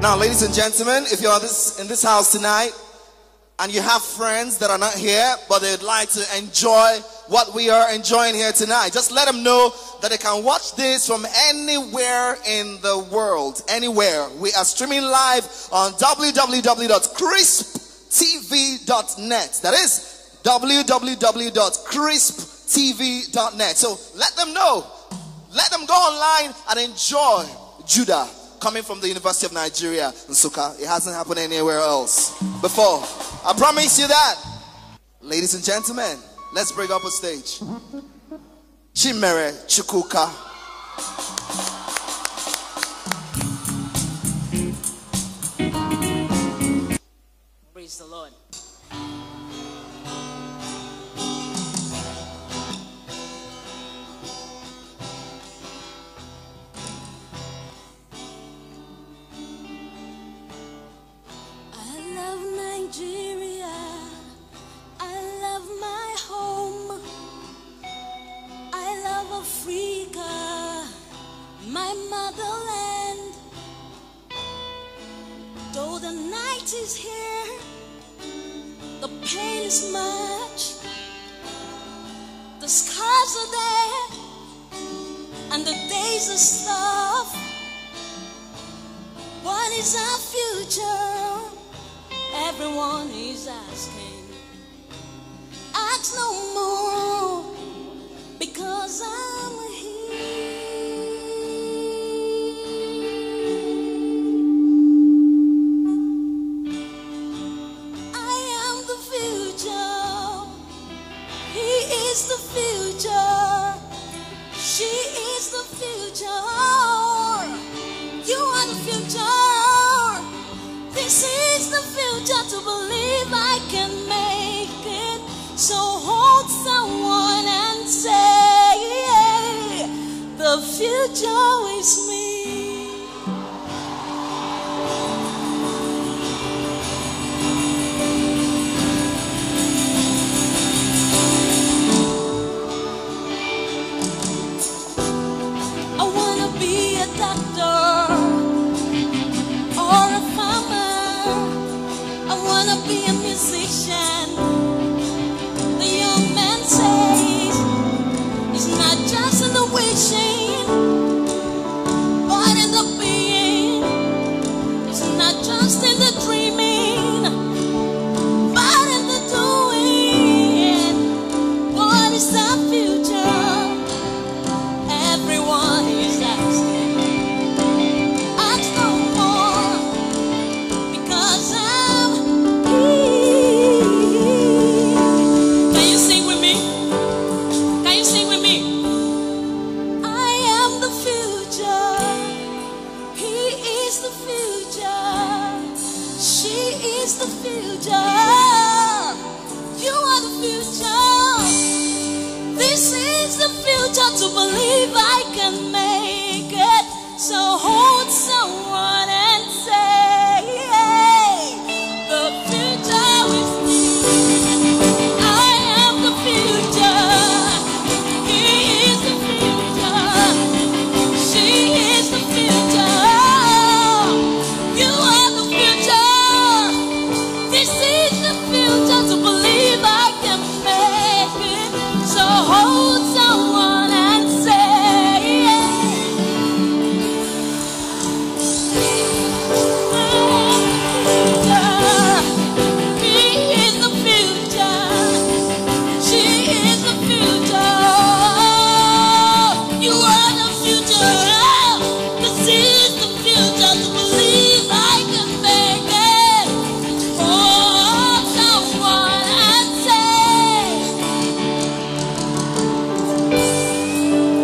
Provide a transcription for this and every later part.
Now, ladies and gentlemen, if you're this, in this house tonight and you have friends that are not here, but they'd like to enjoy what we are enjoying here tonight, just let them know that they can watch this from anywhere in the world. Anywhere. We are streaming live on www.crisptv.net. That is www.crisptv.net. So let them know. Let them go online and enjoy Judah coming from the University of Nigeria, Nsukka. It hasn't happened anywhere else before. I promise you that. Ladies and gentlemen, let's bring up a stage. Chimere Chukuka. Praise the Lord. My motherland. Though the night is here, the pain is much. The scars are there, and the days are tough. What is our future? Everyone is asking. The future to believe I can make it. So hold someone and say, The future is me. Wishing, the future. She is the future. You are the future. This is the future to believe I can make it. So hold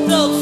The